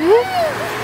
Ih.